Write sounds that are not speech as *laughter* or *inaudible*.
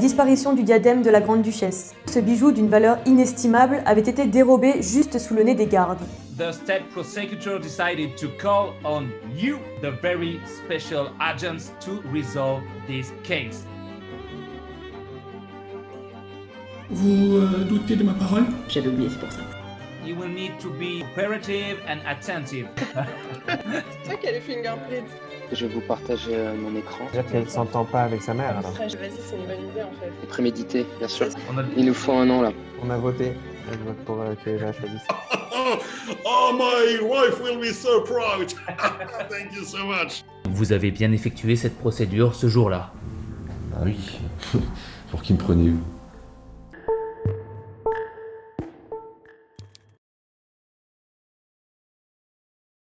Disparition du diadème de la grande-duchesse. Ce bijou d'une valeur inestimable avait été dérobé juste sous le nez des gardes. The state prosecutor decided to call on you, the very special agents, to resolve this case. Vous euh, doutez de ma parole? J'avais oublié, c'est pour ça. You will need to be cooperative and attentive. *laughs* C'est toi qui as les fingerprints. Je vais vous partager euh, mon écran. C'est-à-dire qu'elle s'entend pas avec sa mère alors. Vas-y, c'est une bonne idée en fait. C'est prémédité, bien sûr. On a Il nous faut un an là. On a voté. Je vote pour euh, que Eva choisisse. Oh, *laughs* oh, my wife will be so proud. *laughs* Thank you so much. Vous avez bien effectué cette procédure ce jour-là. Ah oui. Pour qui me prenez-vous?